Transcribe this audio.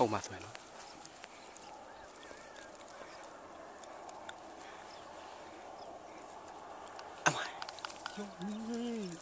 ဟုတ်မှာဆိုရင်နော်အမယော